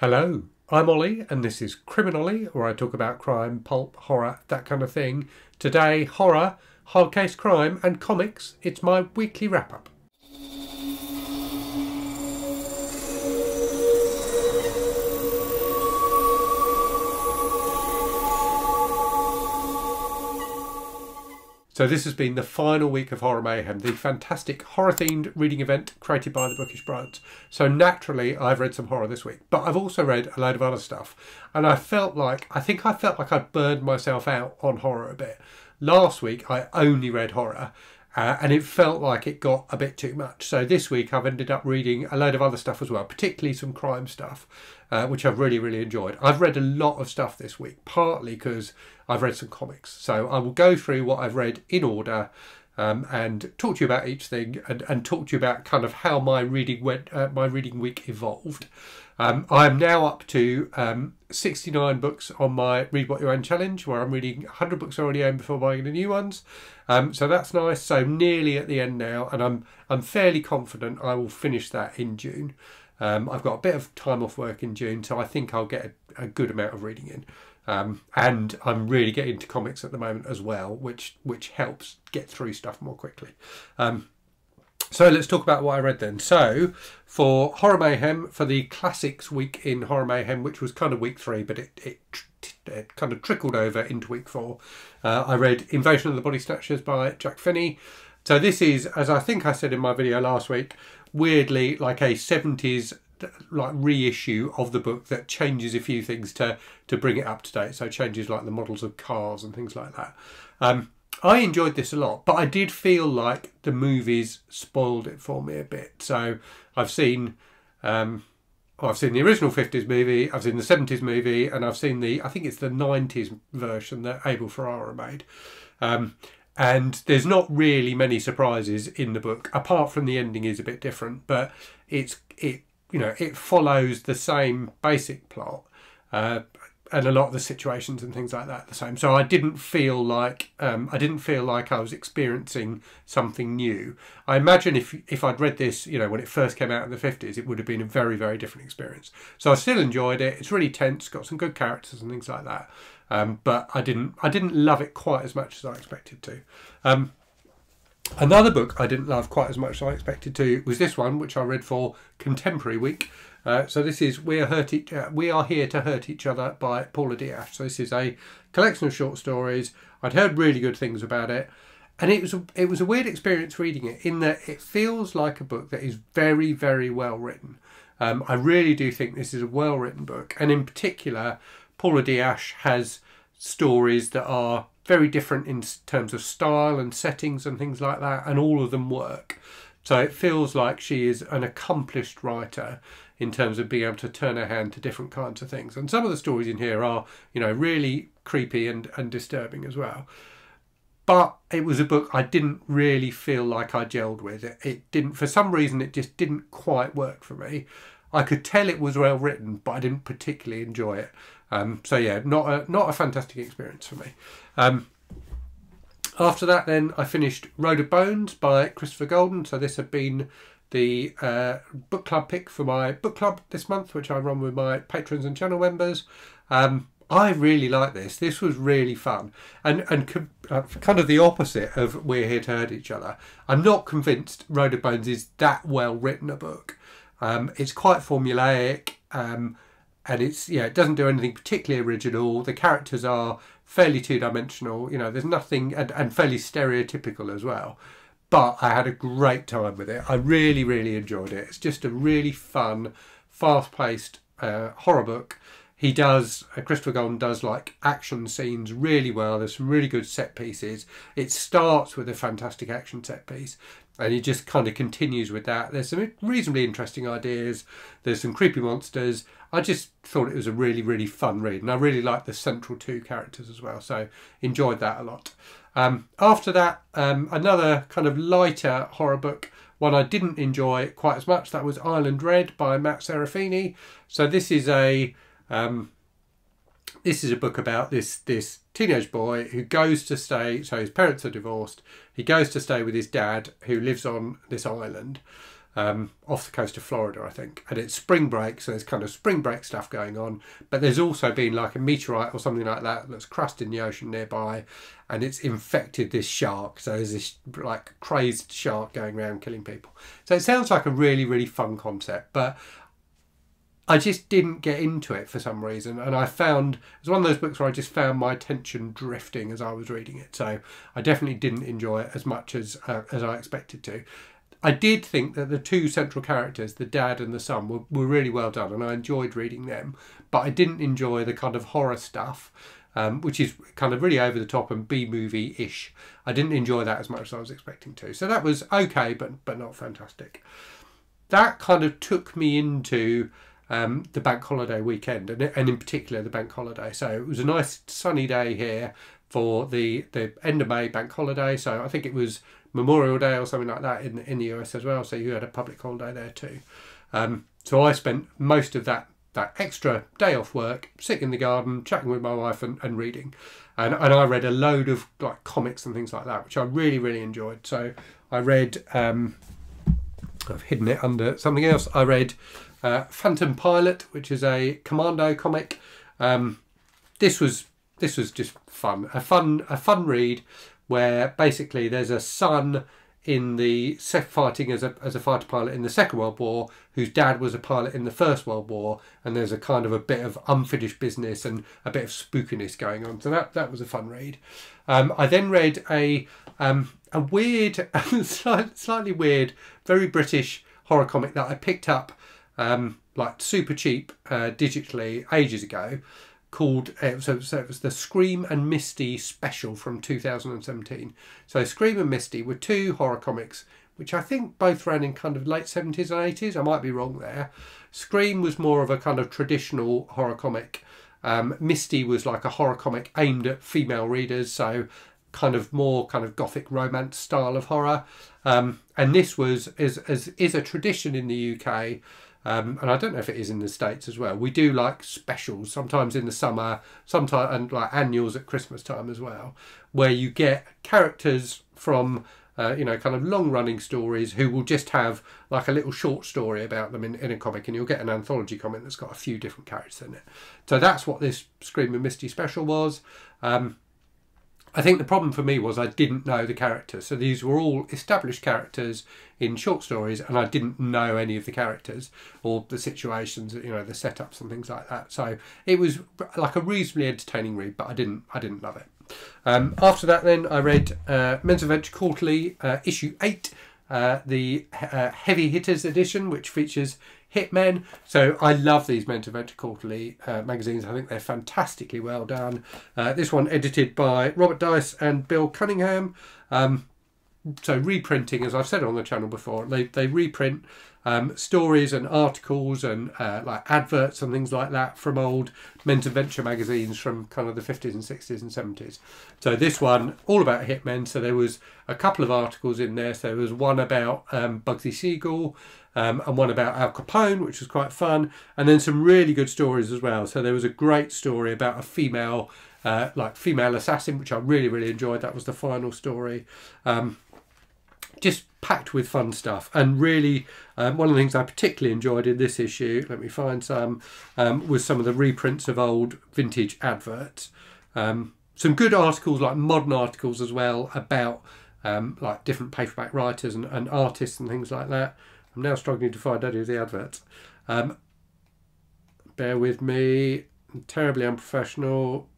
Hello, I'm Ollie, and this is CriminOlly, where I talk about crime, pulp, horror, that kind of thing. Today, horror, hard case crime, and comics. It's my weekly wrap up. So this has been the final week of Horror Mayhem, the fantastic horror-themed reading event created by the Bookish Brothers. So naturally, I've read some horror this week, but I've also read a load of other stuff, and I felt like I think I felt like I burned myself out on horror a bit. Last week, I only read horror, uh, and it felt like it got a bit too much. So this week I've ended up reading a load of other stuff as well, particularly some crime stuff, uh, which I've really, really enjoyed. I've read a lot of stuff this week, partly because I've read some comics. So I will go through what I've read in order. Um, and talk to you about each thing and, and talk to you about kind of how my reading went, uh, my reading week evolved. Um, I'm now up to um, 69 books on my Read What You Own challenge, where I'm reading 100 books I already own before buying the new ones. Um, so that's nice. So nearly at the end now, and I'm I'm fairly confident I will finish that in June. Um, I've got a bit of time off work in June, so I think I'll get a, a good amount of reading in. Um, and I'm really getting into comics at the moment as well, which which helps get through stuff more quickly. Um, so let's talk about what I read then. So for Horror Mayhem, for the classics week in Horror Mayhem, which was kind of week three, but it, it, it kind of trickled over into week four, uh, I read Invasion of the Body Snatchers by Jack Finney. So this is, as I think I said in my video last week, weirdly like a 70s like reissue of the book that changes a few things to to bring it up to date so changes like the models of cars and things like that um, I enjoyed this a lot, but I did feel like the movies spoiled it for me a bit. So I've seen, um, I've seen the original fifties movie, I've seen the seventies movie, and I've seen the I think it's the nineties version that Abel Ferrara made. Um, and there's not really many surprises in the book, apart from the ending is a bit different. But it's it you know it follows the same basic plot. Uh, and a lot of the situations and things like that the same. So I didn't feel like um, I didn't feel like I was experiencing something new. I imagine if if I'd read this, you know, when it first came out in the fifties, it would have been a very very different experience. So I still enjoyed it. It's really tense, got some good characters and things like that. Um, but I didn't I didn't love it quite as much as I expected to. Um, Another book I didn't love quite as much as I expected to was this one, which I read for Contemporary Week, uh, so this is we are hurt each, uh, we are here to hurt each other by Paula D. Ashe. So this is a collection of short stories. I'd heard really good things about it, and it was a, it was a weird experience reading it in that it feels like a book that is very very well written. Um, I really do think this is a well written book, and in particular, Paula D. Ashe has stories that are very different in terms of style and settings and things like that, and all of them work. So it feels like she is an accomplished writer in terms of being able to turn her hand to different kinds of things. And some of the stories in here are, you know, really creepy and, and disturbing as well. But it was a book I didn't really feel like I gelled with. It, it didn't, for some reason, it just didn't quite work for me. I could tell it was well written, but I didn't particularly enjoy it. Um, so yeah, not a not a fantastic experience for me. Um, after that, then I finished Road of Bones by Christopher Golden. So this had been the uh, book club pick for my book club this month, which I run with my patrons and channel members. Um, I really like this. This was really fun, and and uh, kind of the opposite of We're Here to Hurt Each Other. I'm not convinced Road of Bones is that well written a book. Um, it's quite formulaic, um, and it's yeah, it doesn't do anything particularly original. The characters are fairly two dimensional. You know, there's nothing and, and fairly stereotypical as well but I had a great time with it. I really, really enjoyed it. It's just a really fun, fast paced uh, horror book. He does, uh, Christopher Golden does like action scenes really well. There's some really good set pieces. It starts with a fantastic action set piece and he just kind of continues with that. There's some reasonably interesting ideas. There's some creepy monsters. I just thought it was a really, really fun read, and I really liked the central two characters as well. So enjoyed that a lot. Um, after that, um, another kind of lighter horror book, one I didn't enjoy quite as much. That was Island Red by Matt Serafini. So this is a um, this is a book about this this teenage boy who goes to stay. So his parents are divorced. He goes to stay with his dad, who lives on this island. um, off the coast of Florida, I think. And it's spring break, so there's kind of spring break stuff going on. But there's also been like a meteorite or something like that that's crushed in the ocean nearby, and it's infected this shark. So there's this like crazed shark going around killing people. So it sounds like a really, really fun concept, but I just didn't get into it for some reason, and I found it's one of those books where I just found my attention drifting as I was reading it. So I definitely didn't enjoy it as much as uh, as I expected to. I did think that the two central characters, the dad and the son, were, were really well done, and I enjoyed reading them. But I didn't enjoy the kind of horror stuff, um, which is kind of really over the top and B movie ish. I didn't enjoy that as much as I was expecting to. So that was okay, but but not fantastic. That kind of took me into um, the bank holiday weekend, and, and in particular the bank holiday. So it was a nice sunny day here for the the end of May bank holiday. So I think it was Memorial Day or something like that in in the US as well. So you had a public holiday there too. Um, so I spent most of that that extra day off work, sitting in the garden, chatting with my wife and, and reading. And, and I read a load of like comics and things like that, which I really, really enjoyed. So I read, um, I've hidden it under something else. I read uh, Phantom Pilot, which is a commando comic. Um, this was this was just fun, a fun a fun read where basically there's a son in the fighting as a as a fighter pilot in the Second World War, whose dad was a pilot in the First World War, and there's a kind of a bit of unfinished business and a bit of spookiness going on. So that that was a fun read. Um, I then read a um, a weird, slightly weird, very British horror comic that I picked up um, like super cheap uh, digitally ages ago called uh, so, so it was the Scream and Misty special from 2017. So Scream and Misty were two horror comics which I think both ran in kind of late 70s and 80s. I might be wrong there. Scream was more of a kind of traditional horror comic. Um, Misty was like a horror comic aimed at female readers, so kind of more kind of gothic romance style of horror. Um, and this was is, is is a tradition in the UK um, and I don't know if it is in the States as well. We do like specials, sometimes in the summer, sometimes and like annuals at Christmas time as well, where you get characters from uh, you know, kind of long running stories who will just have like a little short story about them in, in a comic, and you'll get an anthology comic that's got a few different characters in it. So that's what this Scream and Misty special was. Um, I think the problem for me was I didn't know the characters. So these were all established characters in short stories, and I didn't know any of the characters or the situations, you know, the setups and things like that. So it was like a reasonably entertaining read, but I didn't, I didn't love it. Um, after that, then I read uh, Men's Adventure Quarterly uh, issue eight, uh, the uh, Heavy Hitters edition, which features Hitmen. So I love these Men's Adventure Quarterly uh, magazines. I think they're fantastically well done. Uh, this one edited by Robert Deis and Bill Cunningham. Um, so reprinting, as I've said on the channel before, they, they reprint um, stories and articles and uh, like adverts and things like that from old men's adventure magazines from kind of the 50s and 60s and 70s. So this one, all about hitmen. So there was a couple of articles in there. So there was one about um, Bugsy Siegel um, and one about Al Capone, which was quite fun. And then some really good stories as well. So there was a great story about a female, uh, like female assassin, which I really, really enjoyed. That was the final story. Um, just packed with fun stuff. And really um, one of the things I particularly enjoyed in this issue let me find some um, was some of the reprints of old vintage adverts. Um, some good articles like modern articles as well about um, like different paperback writers and, and, artists and things like that. I'm now struggling to find any of the adverts. Um, bear with me. I'm terribly unprofessional.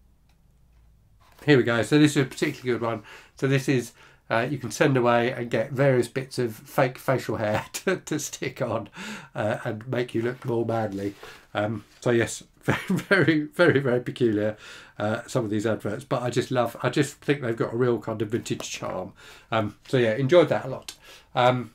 Here we go. So this is a particularly good one. So this is uh, you can send away and get various bits of fake facial hair to, to stick on uh, and make you look more manly. Um, so yes, very, very, very, peculiar. Uh, some of these adverts, but I just love. I just think they've got a real kind of vintage charm. Um, so yeah, enjoyed that a lot. Um,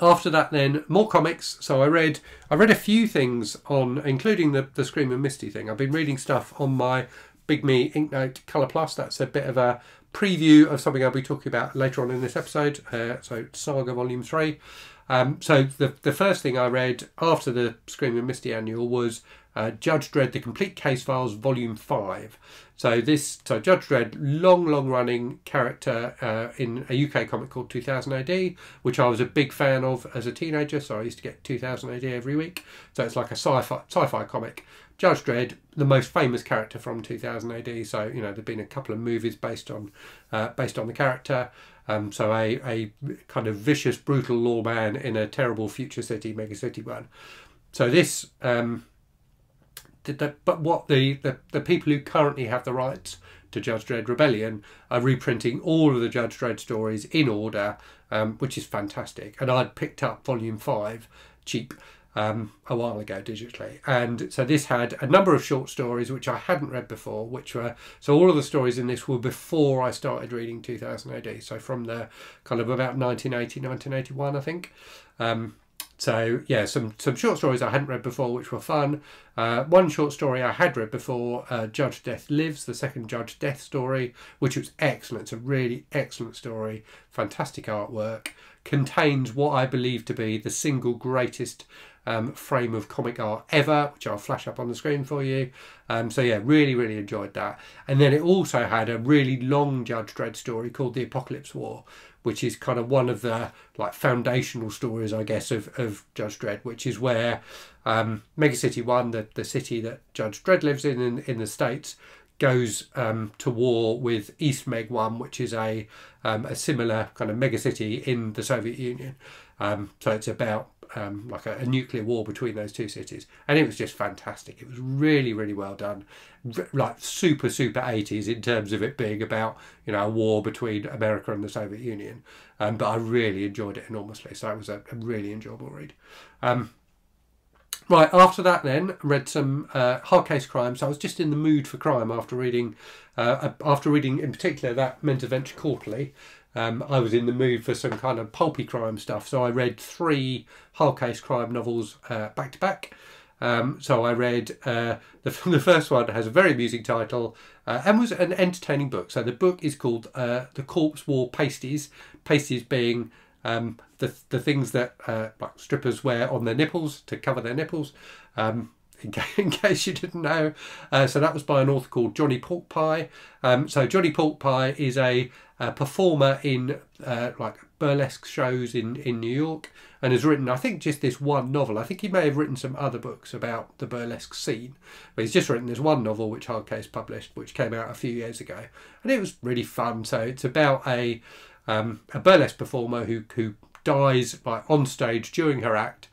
after that, then more comics. So I read. I read a few things on, including the the Scream and Misty thing. I've been reading stuff on my Bigme Ink Inknote Color Plus. That's a bit of a preview of something I'll be talking about later on in this episode. Uh, so Saga Volume 3. Um, so the the first thing I read after the Scream and Misty annual was uh, Judge Dredd: The Complete Case Files, Volume Five. So this, so Judge Dredd, long, long running character uh, in a UK comic called 2000 AD, which I was a big fan of as a teenager. So I used to get 2000 AD every week. So it's like a sci-fi sci-fi comic. Judge Dredd, the most famous character from 2000 AD. So you know there've been a couple of movies based on uh, based on the character. Um, so a, a kind of vicious, brutal lawman in a terrible future city, mega city one. So this um, the, but what the, the, the people who currently have the rights to Judge Dredd Rebellion are reprinting all of the Judge Dredd stories in order, um, which is fantastic. And I'd picked up Volume 5 cheap um, a while ago digitally. And so this had a number of short stories which I hadn't read before, which were so all of the stories in this were before I started reading 2000 AD. So from the kind of about 1980, 1981, I think. Um, so yeah, some some short stories I hadn't read before, which were fun. Uh, one short story I had read before, uh, Judge Death Lives, the second Judge Death story, which was excellent. It's a really excellent story, fantastic artwork, contains what I believe to be the single greatest um, frame of comic art ever, which I'll flash up on the screen for you. Um, so yeah, really, really enjoyed that. And then it also had a really long Judge Dredd story called The Apocalypse War, which is kind of one of the like foundational stories, I guess, of, of Judge Dredd, which is where um, Mega City One, the, the city that Judge Dredd lives in in, in the States, goes um, to war with East Meg One, which is a um, a similar kind of megacity in the Soviet Union. Um, so it's about um, like a, a, nuclear war between those two cities, and it was just fantastic. It was really, really well done, like super, super eighties in terms of it being about you know a war between America and the Soviet Union. Um, but I really enjoyed it enormously, so it was a, a really enjoyable read. Right after that, then read some uh, hard case crime. So I was just in the mood for crime after reading, uh, after reading in particular that Men's Adventure Quarterly um, I was in the mood for some kind of pulpy crime stuff. So I read three hard case crime novels uh, back to back. Um, so I read uh, the, the first one has a very amusing title uh, and was an entertaining book. So the book is called uh, The Corpse Wore Pasties, pasties being um, the, the things that uh, like strippers wear on their nipples to cover their nipples. Um, in case you didn't know. Uh, so that was by an author called Jonny Porkpie. Um, so Jonny Porkpie is a a performer in uh, like burlesque shows in, in New York and has written, I think, just this one novel. I think he may have written some other books about the burlesque scene, but he's just written this one novel which Hardcase published, which came out a few years ago, and it was really fun. So it's about a um, a burlesque performer who who dies by on stage during her act.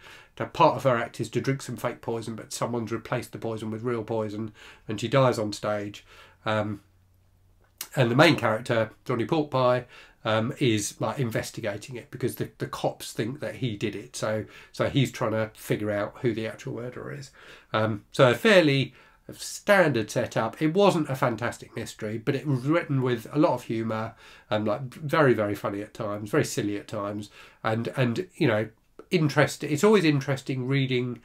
part of her act is to drink some fake poison, but someone's replaced the poison with real poison, and she dies on stage. Um, and the main character, Jonny Porkpie, um, is like investigating it because the, the cops think that he did it. So so he's trying to figure out who the actual murderer is. Um, so a fairly standard setup. It wasn't a fantastic mystery, but it was written with a lot of humour and um, like very very funny at times, very silly at times, and and you know interest. It's always interesting reading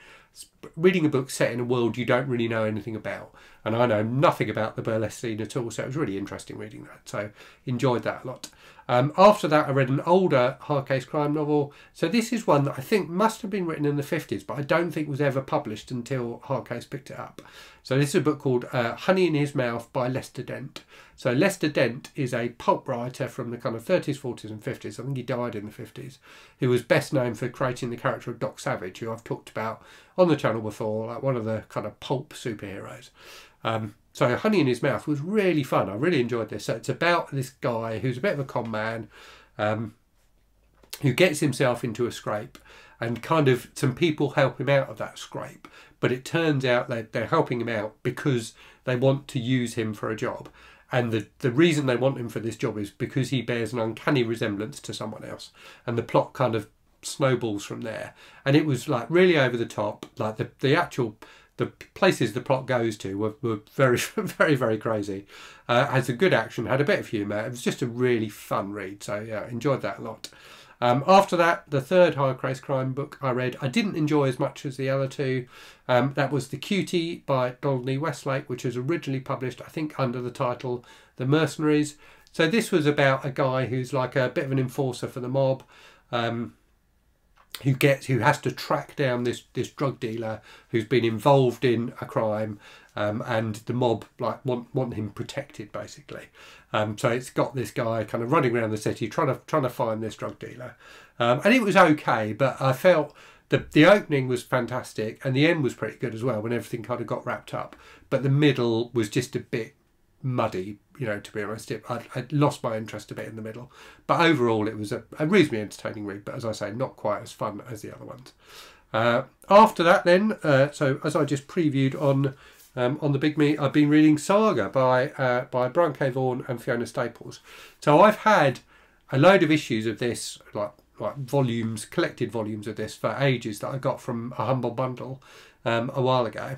reading a book set in a world you don't really know anything about. And I know nothing about the burlesque scene at all, so it was really interesting reading that. So enjoyed that a lot. Um, after that, I read an older hard case crime novel. So this is one that I think must have been written in the 50s, but I don't think was ever published until Hardcase picked it up. So this is a book called uh, Honey in His Mouth by Lester Dent. So Lester Dent is a pulp writer from the kind of 30s, 40s and 50s. I think he died in the 50s. He was best known for creating the character of Doc Savage, who I've talked about on the channel before, like one of the kind of pulp superheroes. Um, so Honey in His Mouth was really fun. I really enjoyed this. So it's about this guy who's a bit of a con man, um, who gets himself into a scrape, and kind of some people help him out of that scrape. But it turns out that they're helping him out because they want to use him for a job. And the, the reason they want him for this job is because he bears an uncanny resemblance to someone else. And the plot kind of snowballs from there. And it was like really over the top. Like the, the actual the places the plot goes to were, were very, very, very crazy. Uh, has a good action, had a bit of humour. It was just a really fun read. So yeah, enjoyed that a lot. Um, after that, the third high crime book I read, I didn't enjoy as much as the other two. Um, that was The Cutie by E. Westlake, which was originally published, I think, under the title The Mercenaries. So this was about a guy who's like a bit of an enforcer for the mob. Um, who gets who has to track down this this drug dealer who's been involved in a crime um, and the mob like want want him protected basically. Um, so it's got this guy kind of running around the city trying to trying to find this drug dealer. Um, and it was okay but I felt the the opening was fantastic and the end was pretty good as well when everything kind of got wrapped up. But the middle was just a bit muddy you know to be honest it, I, I lost my interest a bit in the middle but overall it was a, a reasonably entertaining read but as I say not quite as fun as the other ones uh, after that then uh, so as I just previewed on um, on the Bigme, I've been reading Saga by uh, by Brian K. Vaughan and Fiona Staples. So I've had a load of issues of this, like like volumes, collected volumes of this for ages that I got from a humble bundle um, a while ago,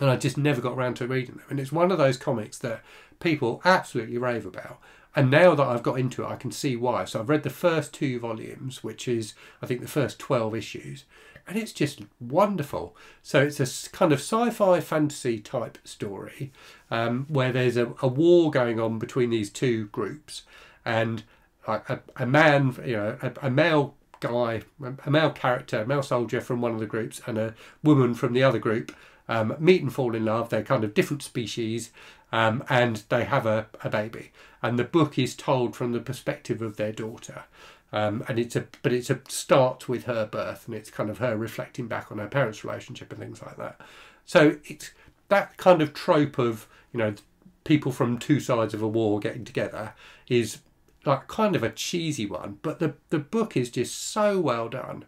and I just never got around to reading them. And it's one of those comics that people absolutely rave about. And now that I've got into it, I can see why. So I've read the first two volumes, which is I think the first twelve issues, and it's just wonderful. So it's a kind of sci-fi fantasy type story um, where there's a, a war going on between these two groups, and a, a man, you know, a, a male guy, a male character, a male soldier from one of the groups, and a woman from the other group um, meet and fall in love. They're kind of different species, um, and they have a, a baby. And the book is told from the perspective of their daughter. Um, and it's a but it's a start with her birth and it's kind of her reflecting back on her parents' relationship and things like that. So it's that kind of trope of you know people from two sides of a war getting together is like kind of a cheesy one, but the the book is just so well done.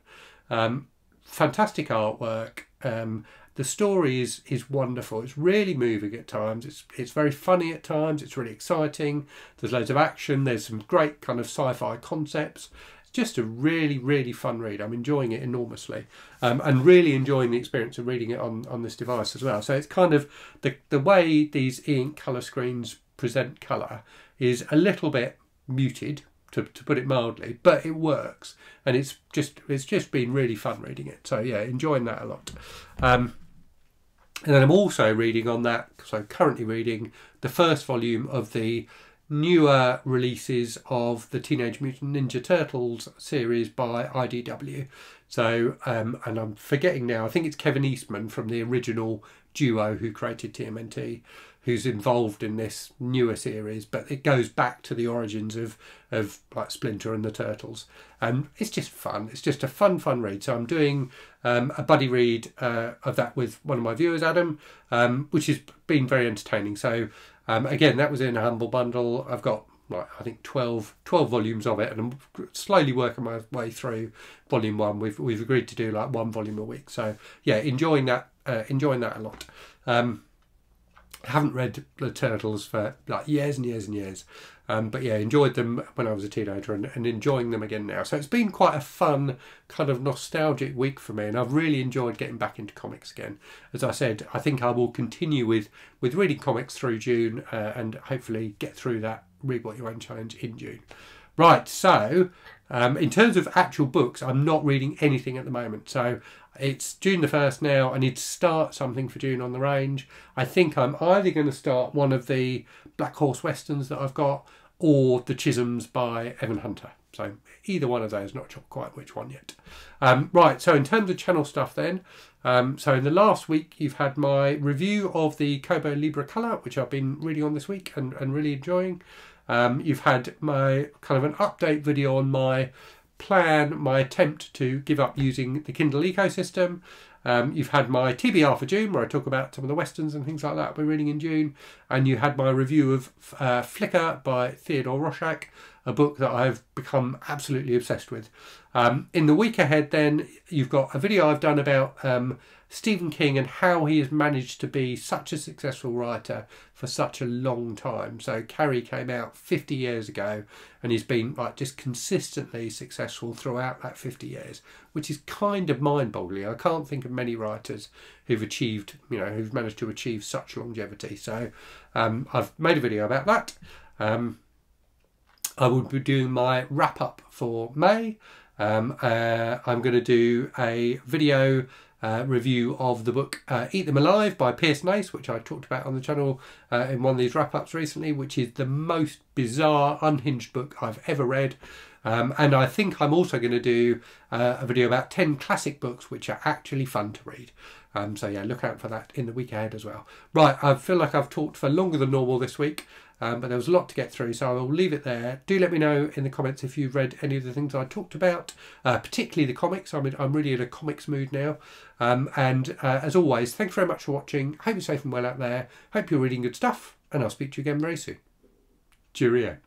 Um, fantastic artwork. Um, the story is is wonderful. It's really moving at times. It's it's very funny at times. It's really exciting. There's loads of action. There's some great kind of sci-fi concepts. It's just a really really fun read. I'm enjoying it enormously, um, and really enjoying the experience of reading it on on this device as well. So it's kind of the the way these e-ink color screens present color is a little bit muted to, to put it mildly, but it works, and it's just it's just been really fun reading it. So yeah, enjoying that a lot. Um, and then I'm also reading on that, so currently reading the first volume of the newer releases of the Teenage Mutant Ninja Turtles series by IDW. So, um, and I'm forgetting now, I think it's Kevin Eastman from the original duo who created TMNT who's involved in this newer series, but it goes back to the origins of of like Splinter and the Turtles, and it's just fun. It's just a fun, fun read. So I'm doing um, a buddy read uh, of that with one of my viewers, Adam, um, which has been very entertaining. So um, again, that was in a humble bundle. I've got like I think 12, 12 volumes of it, and I'm slowly working my way through volume one. We've we've agreed to do like one volume a week. So yeah, enjoying that, uh, enjoying that a lot. Um, haven't read the Turtles for like years and years and years. Um, but yeah, enjoyed them when I was a teenager and, and, enjoying them again now. So it's been quite a fun, kind of nostalgic week for me, and I've really enjoyed getting back into comics again. As I said, I think I will continue with with reading comics through June uh, and hopefully get through that Read What You Own challenge in June. Right, so um, in terms of actual books, I'm not reading anything at the moment. So it's June the 1st now. I need to start something for June on the range. I think I'm either going to start one of the Black Horse Westerns that I've got or The Chisholms by Evan Hunter. So either one of those, not sure quite which one yet. Um, right, so in terms of channel stuff then, um, so in the last week you've had my review of the Kobo Libra Color, which I've been reading on this week and, and really enjoying. Um, you've had my kind of an update video on my plan, my attempt to give up using the Kindle ecosystem. Um, you've had my TBR for June, where I talk about some of the westerns and things like that we're reading in June, and you had my review of uh, Flicker by Theodore Roszak, a book that I've become absolutely obsessed with. Um, in the week ahead, then you've got a video I've done about um, Stephen King and how he has managed to be such a successful writer for such a long time. So Carrie came out 50 years ago and he's been like just consistently successful throughout that 50 years, which is kind of mind-boggling. I can't think of many writers who've achieved, you know, who've managed to achieve such longevity. So um, I've made a video about that. Um, I will be doing my wrap up for May. Um, uh, I'm going to do a video uh, review of the book uh, Eat Them Alive by Pierce Nace, which I talked about on the channel uh, in one of these wrap ups recently, which is the most bizarre, unhinged book I've ever read. Um, and I think I'm also going to do uh, a video about 10 classic books which are actually fun to read. Um, so yeah, look out for that in the week ahead as well. Right, I feel like I've talked for longer than normal this week, um, but there was a lot to get through, so I will leave it there. Do let me know in the comments if you've read any of the things I talked about, uh, particularly the comics. I'm, in, I'm really in a comics mood now. Um, and uh, as always, thanks very much for watching. Hope you're safe and well out there. Hope you're reading good stuff, and I'll speak to you again very soon. Cheerio.